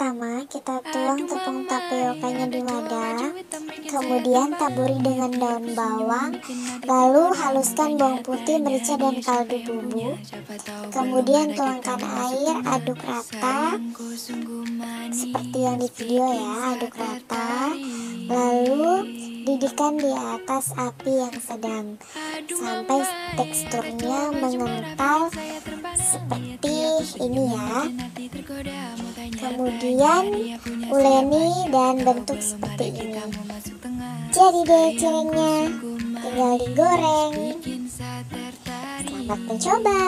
Pertama, kita tuang tepung tapiokanya di wadah, kemudian taburi dengan daun bawang, lalu haluskan bawang putih, merica, dan kaldu bumbu. Kemudian tuangkan air, aduk rata, seperti yang di video ya, aduk rata. Lalu didihkan di atas api yang sedang. Sampai teksturnya mengental seperti ini ya kemudian uleni dan bentuk seperti ini. jadi deh cirengnya tinggal digoreng. Selamat mencoba